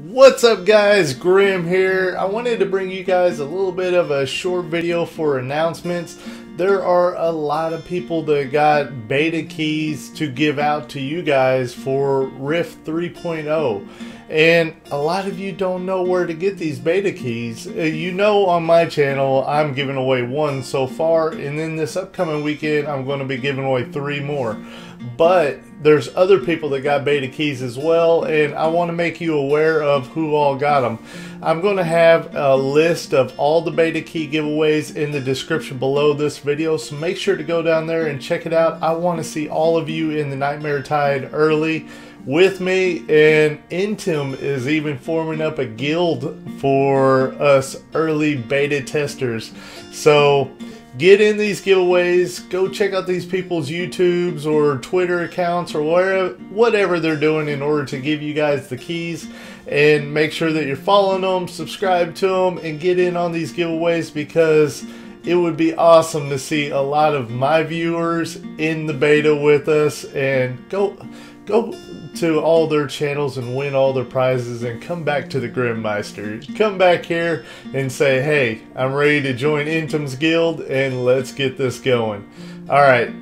What's up guys, Grim here. I wanted to bring you guys a little bit of a short video for announcements. There are a lot of people that got beta keys to give out to you guys for Rift 3.0 and a lot of you don't know where to get these beta keys. Uh, you know on my channel I'm giving away one so far and then this upcoming weekend I'm going to be giving away three more. But there's other people that got beta keys as well and I want to make you aware of who all got them. I'm going to have a list of all the beta key giveaways in the description below this video so make sure to go down there and check it out. I want to see all of you in the Nightmare Tide early with me, and Intim is even forming up a guild for us early beta testers. So get in these giveaways, go check out these people's YouTubes or Twitter accounts or whatever, whatever they're doing in order to give you guys the keys and make sure that you're following them, subscribe to them, and get in on these giveaways because it would be awesome to see a lot of my viewers in the beta with us and go go to all their channels and win all their prizes and come back to the Grimmeister. Come back here and say, hey, I'm ready to join Intim's Guild and let's get this going. Alright,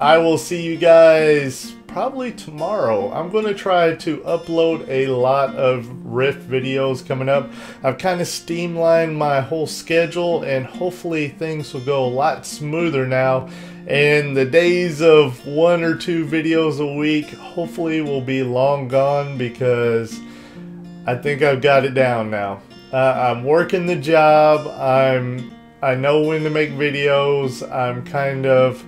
I will see you guys probably tomorrow. I'm going to try to upload a lot of Rift videos coming up. I've kind of streamlined my whole schedule and hopefully things will go a lot smoother now and the days of one or two videos a week hopefully will be long gone because I think I've got it down now. Uh, I'm working the job. I'm I know when to make videos. I'm kind of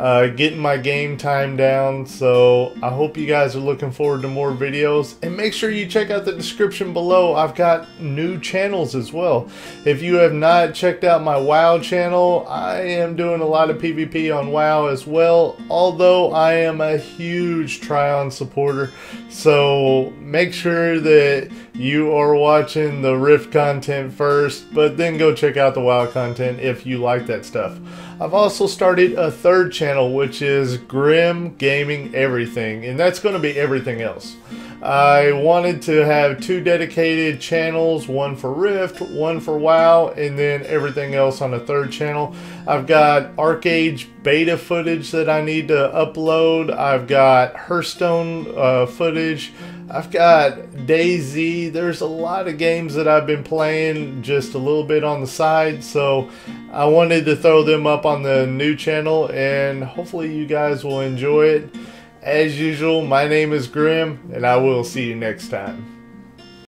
uh, getting my game time down. So I hope you guys are looking forward to more videos. And make sure you check out the description below. I've got new channels as well. If you have not checked out my WoW channel, I am doing a lot of PvP on WoW as well. Although I am a huge Trion supporter. So make sure that you are watching the Rift content first. But then go check out the WoW content if you like that stuff. I've also started a third channel, which is Grim Gaming Everything, and that's going to be everything else. I wanted to have two dedicated channels, one for Rift, one for WoW, and then everything else on a third channel. I've got ArcheAge beta footage that I need to upload. I've got Hearthstone uh, footage. I've got DayZ. There's a lot of games that I've been playing just a little bit on the side, so I wanted to throw them up on the new channel, and hopefully you guys will enjoy it. As usual, my name is Grim, and I will see you next time.